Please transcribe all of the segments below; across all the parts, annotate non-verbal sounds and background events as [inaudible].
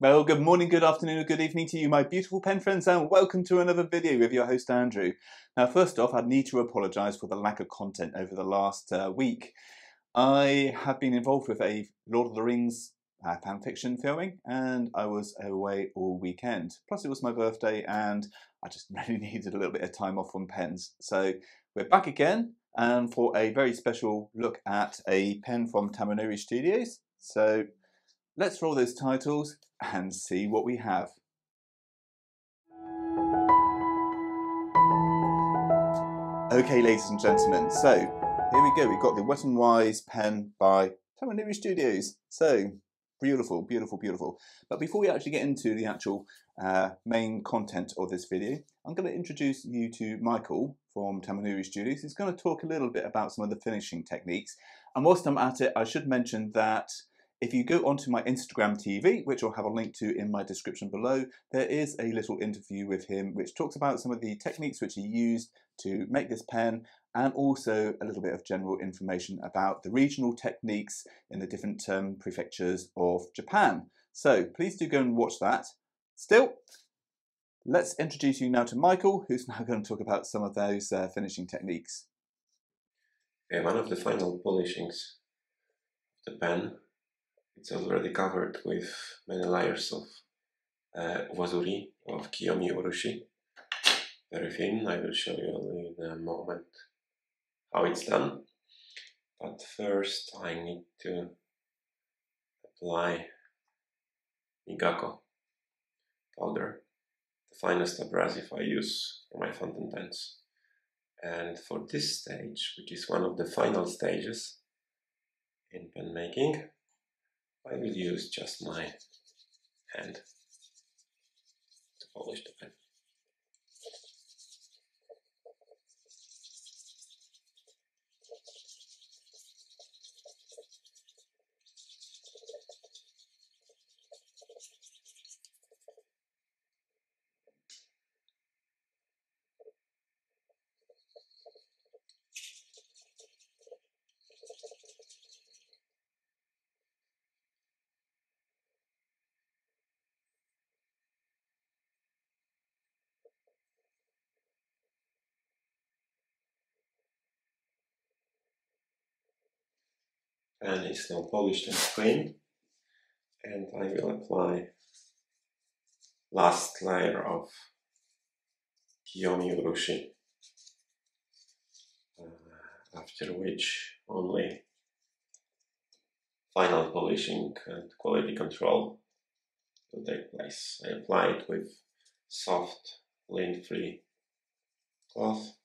Well, good morning, good afternoon, good evening to you, my beautiful pen friends, and welcome to another video with your host Andrew. Now, first off, I need to apologise for the lack of content over the last uh, week. I have been involved with a Lord of the Rings uh, fan fiction filming, and I was away all weekend. Plus, it was my birthday, and I just [laughs] really needed a little bit of time off from pens. So, we're back again, and for a very special look at a pen from Tamenuri Studios. So, let's roll those titles and see what we have. Okay, ladies and gentlemen, so here we go. We've got the Wet and Wise pen by Tamenuri Studios. So beautiful, beautiful, beautiful. But before we actually get into the actual uh, main content of this video, I'm going to introduce you to Michael from Tamenuri Studios. He's going to talk a little bit about some of the finishing techniques. And whilst I'm at it, I should mention that if you go onto my Instagram TV, which I'll have a link to in my description below, there is a little interview with him which talks about some of the techniques which he used to make this pen and also a little bit of general information about the regional techniques in the different um, prefectures of Japan. So please do go and watch that. Still, let's introduce you now to Michael, who's [laughs] now going to talk about some of those uh, finishing techniques. One of the final polishings the pen it's already covered with many layers of uh, wazuri of Kiyomi Urushi. Very thin, I will show you in a moment how it's done. But first I need to apply Migako powder, the finest abrasive I use for my fountain pens. And for this stage, which is one of the final stages in pen making, I will use just my hand to polish the pen. And it's now polished and clean and I will apply last layer of Kiyomi Urushi uh, after which only final polishing and quality control will take place. I apply it with soft lint free cloth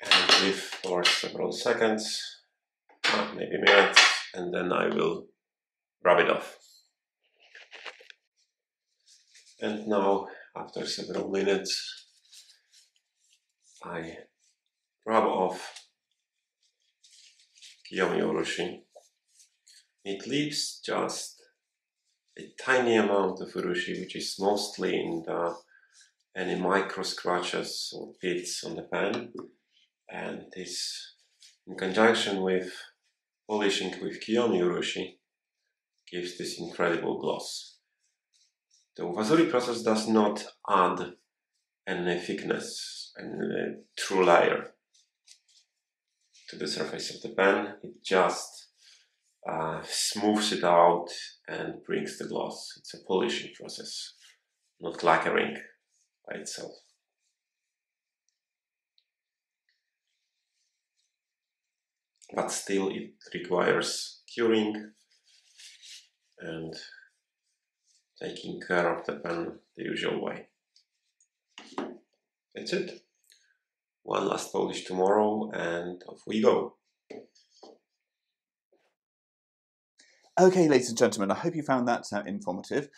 and leave for several seconds, uh, maybe minutes, and then I will rub it off. And now, after several minutes, I rub off Kiyomi Urushi. It leaves just a tiny amount of Urushi, which is mostly in the any micro scratches or pits on the pen and this in conjunction with polishing with Kiyomi Urushi gives this incredible gloss. The Wazuri process does not add any thickness and true layer to the surface of the pen, it just uh, smooths it out and brings the gloss. It's a polishing process not lacquering by itself. But still it requires curing and taking care of the pen the usual way. That's it. One last polish tomorrow and off we go. Okay, ladies and gentlemen, I hope you found that uh, informative.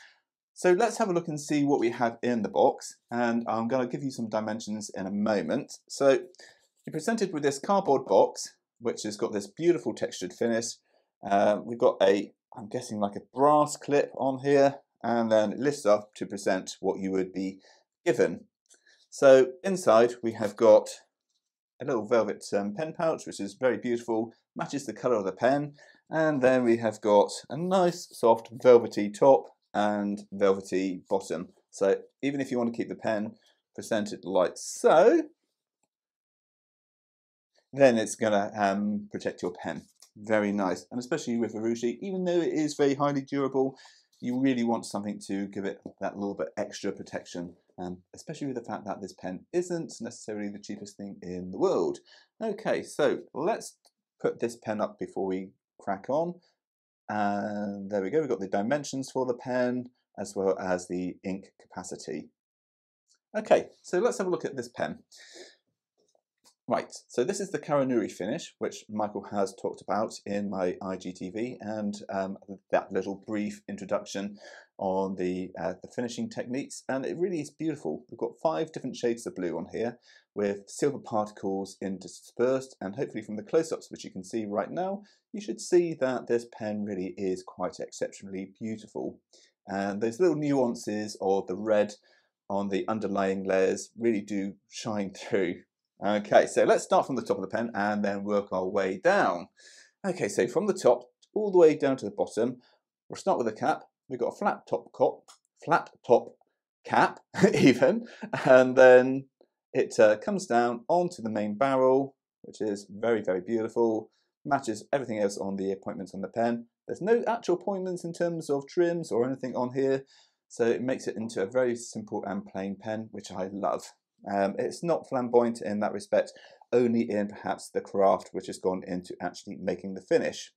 So let's have a look and see what we have in the box. And I'm going to give you some dimensions in a moment. So you're presented with this cardboard box, which has got this beautiful textured finish. Uh, we've got a, I'm guessing like a brass clip on here, and then it lifts up to present what you would be given. So inside we have got a little velvet um, pen pouch, which is very beautiful, matches the colour of the pen. And then we have got a nice soft velvety top and velvety bottom. So even if you want to keep the pen presented like so, then it's going to um, protect your pen. Very nice. And especially with Urushi, even though it is very highly durable, you really want something to give it that little bit extra protection, um, especially with the fact that this pen isn't necessarily the cheapest thing in the world. Okay, so let's put this pen up before we crack on. And there we go, we've got the dimensions for the pen as well as the ink capacity. Okay, so let's have a look at this pen. Right, so this is the Karanuri finish, which Michael has talked about in my IGTV, and um, that little brief introduction on the, uh, the finishing techniques, and it really is beautiful. We've got five different shades of blue on here, with silver particles interspersed, and hopefully from the close-ups, which you can see right now, you should see that this pen really is quite exceptionally beautiful. And those little nuances of the red on the underlying layers really do shine [laughs] through Okay, so let's start from the top of the pen and then work our way down. Okay, so from the top all the way down to the bottom, we'll start with the cap. We've got a flat top cap, flat top cap [laughs] even, and then it uh, comes down onto the main barrel, which is very, very beautiful. Matches everything else on the appointments on the pen. There's no actual appointments in terms of trims or anything on here, so it makes it into a very simple and plain pen, which I love. Um, it's not flamboyant in that respect, only in perhaps the craft which has gone into actually making the finish.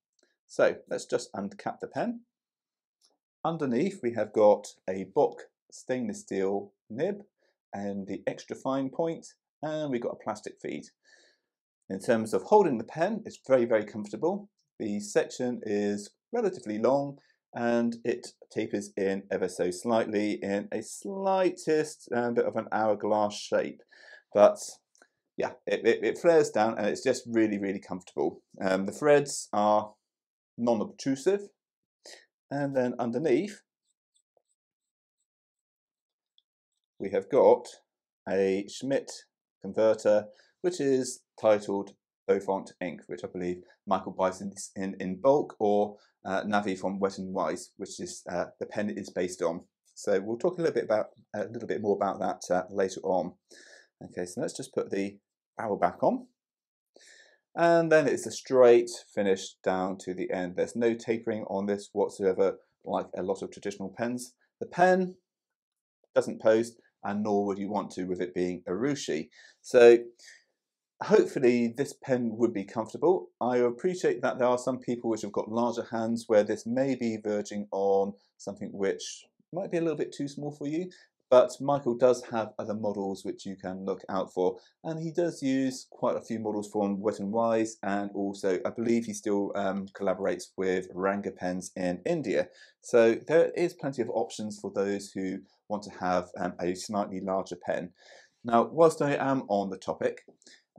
So let's just uncap the pen. Underneath we have got a Bock stainless steel nib and the extra fine point and we've got a plastic feed. In terms of holding the pen, it's very, very comfortable. The section is relatively long and it tapers in ever so slightly in a slightest uh, bit of an hourglass shape. But yeah, it, it, it, flares down and it's just really, really comfortable. Um, the threads are non-obtrusive. And then underneath, we have got a Schmidt converter, which is titled Beaufort ink, which I believe Michael buys in, in, in bulk, or uh, Navi from Wet and Wise, which is uh, the pen is based on. So we'll talk a little bit about a little bit more about that uh, later on. Okay, so let's just put the barrel back on. And then it's a straight finish down to the end. There's no tapering on this whatsoever, like a lot of traditional pens. The pen doesn't post, and nor would you want to with it being Urushi. So hopefully this pen would be comfortable. I appreciate that there are some people which have got larger hands where this may be verging on something which might be a little bit too small for you, but Michael does have other models which you can look out for. And he does use quite a few models from Wet and Wise and also I believe he still um, collaborates with Ranga pens in India. So there is plenty of options for those who want to have um, a slightly larger pen. Now, whilst I am on the topic,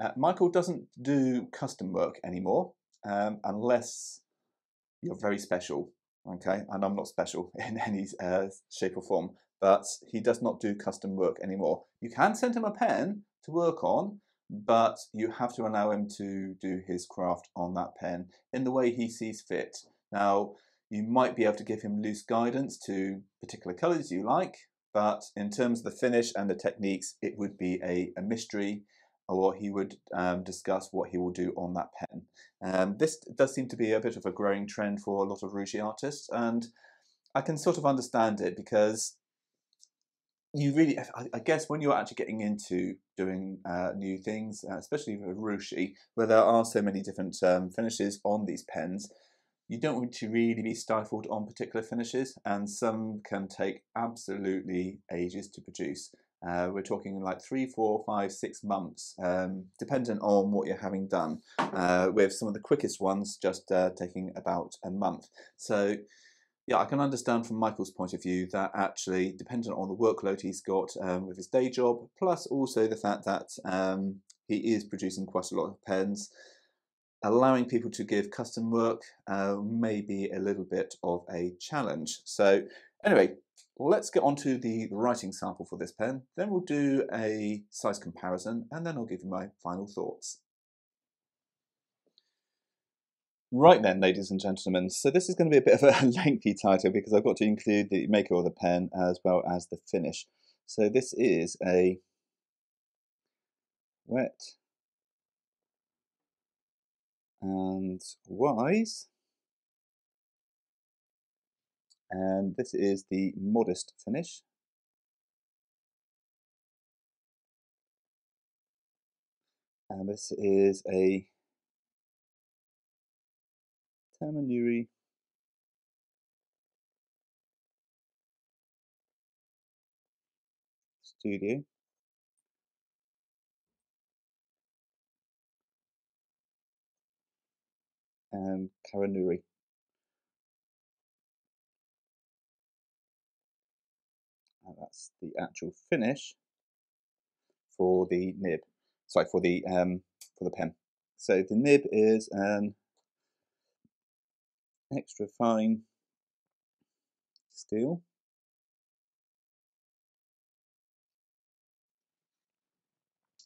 uh, Michael doesn't do custom work anymore um, unless you're very special, okay? And I'm not special [laughs] in any uh, shape or form, but he does not do custom work anymore. You can send him a pen to work on, but you have to allow him to do his craft on that pen in the way he sees fit. Now, you might be able to give him loose guidance to particular colours you like, but in terms of the finish and the techniques, it would be a, a mystery or he would um, discuss what he will do on that pen. Um, this does seem to be a bit of a growing trend for a lot of Urushi artists, and I can sort of understand it because you really, I, guess, when you're actually getting into doing uh, new things, uh, especially with Urushi, where there are so many different um, finishes on these pens, you don't want to really be stifled on particular finishes, and some can take absolutely ages to produce. Uh, we're talking like three, four, five, six months, um, dependent on what you're having done, uh, with some of the quickest ones just uh, taking about a month. So yeah, I can understand from Michael's point of view that actually, dependent on the workload he's got um, with his day job, plus also the fact that um, he is producing quite a lot of pens, allowing people to give custom work uh, may be a little bit of a challenge. So anyway, let's get on to the writing sample for this pen. Then we'll do a size comparison and then I'll give you my final thoughts. Right then, ladies and gentlemen, so this is going to be a bit of a [laughs] lengthy title because I've got to include the maker of the pen as well as the finish. So this is a wet and wise and this is the modest finish. And this is a Tamenuri studio. And Karanuri. That's the actual finish for the nib. Sorry, for the um, for the pen. So the nib is an extra fine steel.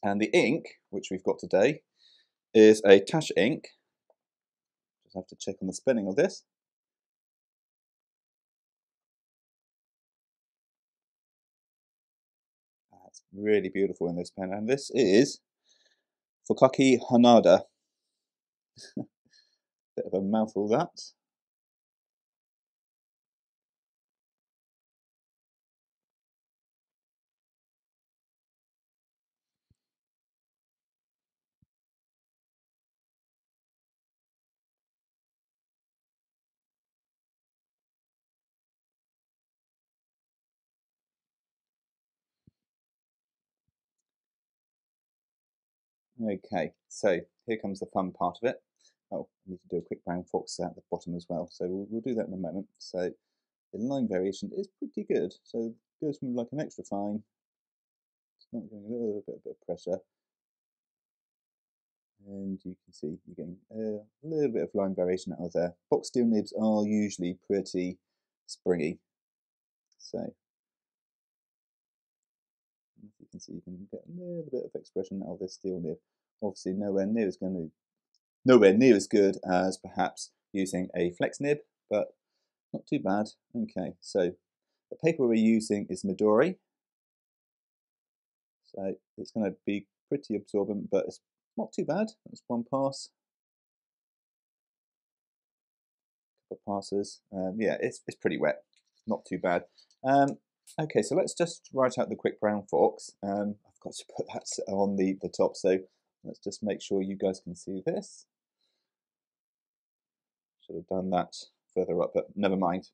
And the ink, which we've got today, is a Tash ink. Just have to check on the spelling of this. That's really beautiful in this pen. And this is Fukaki Hanada. [laughs] Bit of a mouthful that. Okay, so here comes the fun part of it. Oh, I need to do a quick brown fox at the bottom as well, so we'll, we'll do that in a moment. So the line variation is pretty good. So it goes from like an extra fine, it's not getting a little bit, bit of pressure, and you can see you're getting a little bit of line variation out of there. Bock steel nibs are usually pretty springy, so can see, you can get a little bit of expression out of this steel nib. Obviously, nowhere near as going to, nowhere near as good as perhaps using a flex nib, but not too bad. Okay, so the paper we're using is Midori. So it's going to be pretty absorbent, but it's not too bad. That's one pass. Couple passes. Um, yeah, it's, it's pretty wet. Not too bad. Um, Okay, so let's just write out the quick brown fox. Um, I've got to put [laughs] that on the, the top, so let's just make sure you guys can see this. Should have done that further up, but never mind.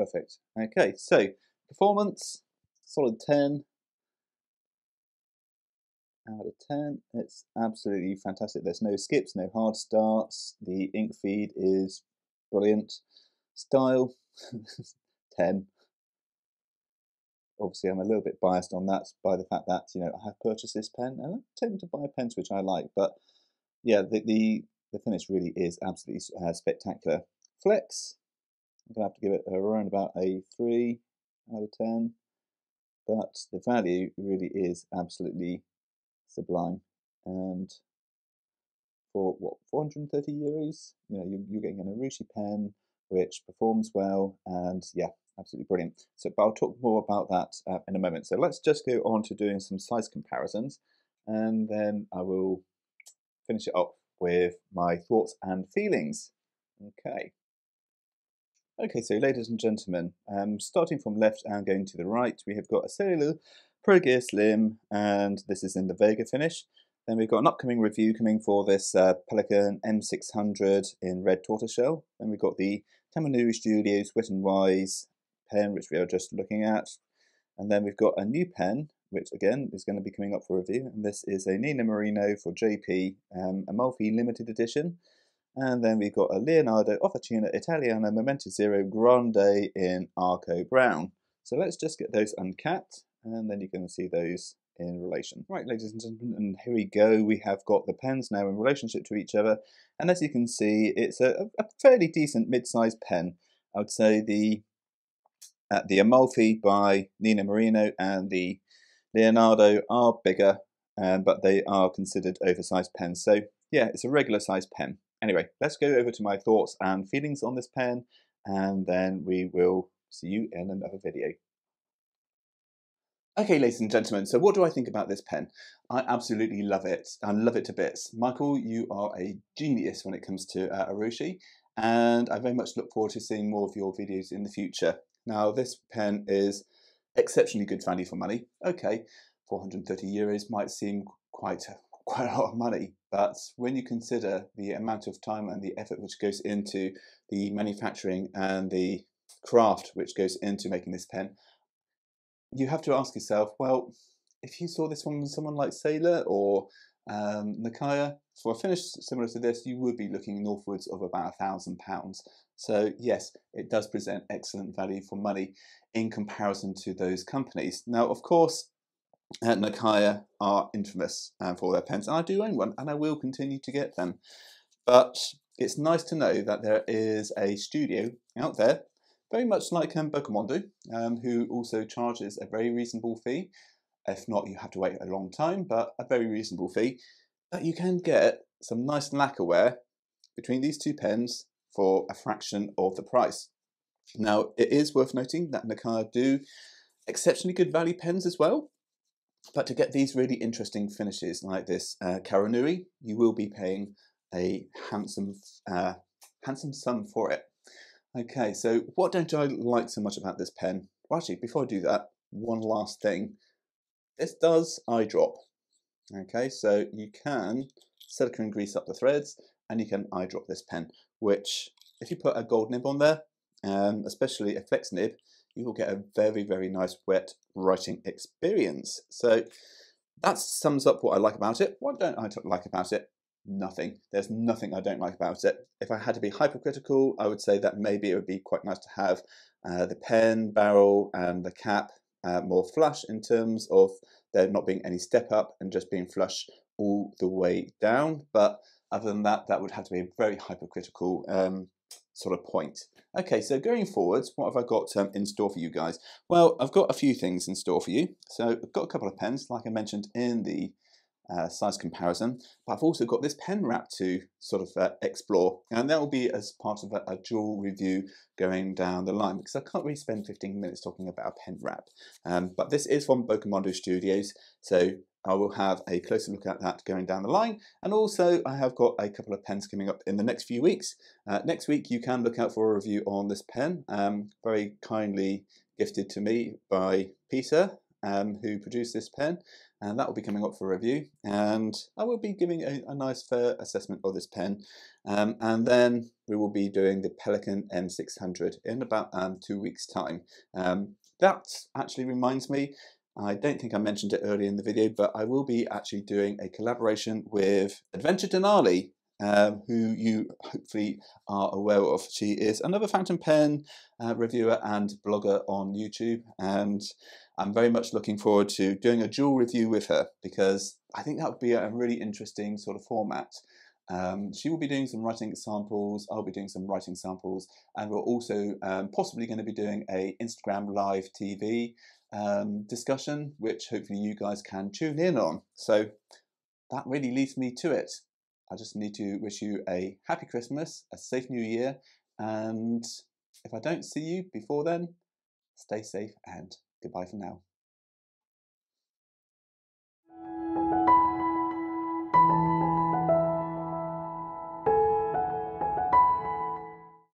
Perfect. Okay, so performance, solid 10 out of 10. It's absolutely fantastic. There's no skips, no hard starts. The ink feed is brilliant. Style, [laughs] 10. obviously I'm a little bit biased on that by the fact that you know I have purchased this pen and I tend to buy pens which I like, but yeah, the the, the finish really is absolutely uh, spectacular. Flex, I'm gonna have to give it around about a three out of ten, but the value really is absolutely sublime. And for what 430 euros? You know you're, you're getting an Urushi pen which performs well and yeah absolutely brilliant. So but I'll talk more about that uh, in a moment. So let's just go on to doing some size comparisons and then I will finish it up with my thoughts and feelings. Okay okay so ladies and gentlemen um, starting from left and going to the right we have got a Sailor Pro Gear Slim and this is in the Vega finish then we've got an upcoming review coming for this uh, Pelikan M600 in red tortoiseshell. Then we've got the Tamenuri Studios Wet and Wise pen, which we are just looking at. And then we've got a new pen, which again is going to be coming up for review. And this is a Nina Marino for JP um, Amalfi limited edition. And then we've got a Leonardo Officina Italiana Momento Zero Grande in Arco Brown. So let's just get those uncapped and then you can see those in relation. Right, ladies and gentlemen, and here we go. We have got the pens now in relationship to each other. And as you can see, it's a, a fairly decent mid-sized pen. I would say the uh, the Amalfi by Nina Marino and the Leonardo are bigger, um, but they are considered oversized pens. So yeah, it's a regular sized pen. Anyway, let's go over to my thoughts and feelings on this pen, and then we will see you in another video. Okay, ladies and gentlemen, so what do I think about this pen? I absolutely love it and love it to bits. Michael, you are a genius when it comes to uh, Urushi, and I very much look forward to seeing more of your videos in the future. Now, this pen is exceptionally good value for money. Okay, 430 euros might seem quite quite a lot of money, but when you consider the amount of time and the effort which goes into the manufacturing and the craft which goes into making this pen, you have to ask yourself, well, if you saw this from someone like Sailor or um, Nakaya, for a finish similar to this, you would be looking northwards of about a thousand pounds. So yes, it does present excellent value for money in comparison to those companies. Now, of course, uh, Nakaya are infamous uh, for their pens, and I do own one, and I will continue to get them. But it's nice to know that there is a studio out there very much like um, Bokumondo, um, who also charges a very reasonable fee. If not, you have to wait a long time, but a very reasonable fee. That you can get some nice lacquerware between these two pens for a fraction of the price. Now, it is worth noting that Nakaya do exceptionally good value pens as well, but to get these really interesting finishes like this uh, Karanui, you will be paying a handsome, uh, handsome sum for it. Okay, so what don't I like so much about this pen? Well, actually, before I do that, one last thing. This does eye drop. Okay, so you can silicone grease up the threads and you can eye drop this pen, which if you put a gold nib on there, um, especially a flex nib, you will get a very, very nice wet writing experience. So that sums up what I like about it. What don't I like about it? nothing. There's nothing I don't like about it. If I had to be hypercritical, I would say that maybe it would be quite nice to have uh, the pen, barrel, and the cap uh, more flush in terms of there not being any step up and just being flush all the way down. But other than that, that would have to be a very hypercritical um, sort of point. Okay, so going forwards, what have I got um, in store for you guys? Well, I've got a few things in store for you. So I've got a couple of pens, like I mentioned in the uh, size comparison. But I've also got this pen wrap to sort of uh, explore, and that will be as part of a, a, dual review going down the line because I can't really spend 15 minutes talking about a pen wrap. Um, but this is from Bokumondo Studios, so I will have a closer look at that going down the line. And also, I have got a couple of pens coming up in the next few weeks. Uh, next week, you can look out for a review on this pen, um, very kindly gifted to me by Peter, um, who produced this pen and that will be coming up for review and I will be giving a, a nice fair assessment of this pen um, and then we will be doing the Pelikan M600 in about um, two weeks time. Um, that actually reminds me I don't think I mentioned it earlier in the video but I will be actually doing a collaboration with Adventure Denali um, who you hopefully are aware of. She is another fountain pen uh, reviewer and blogger on YouTube, and I'm very much looking forward to doing a dual review with her because I think that would be a really interesting sort of format. Um, she will be doing some writing samples, I'll be doing some writing samples, and we're also um, possibly going to be doing a Instagram live TV um, discussion, which hopefully you guys can tune in on. So that really leads me to it. I just need to wish you a happy Christmas, a safe new year, and if I don't see you before then, stay safe and goodbye for now.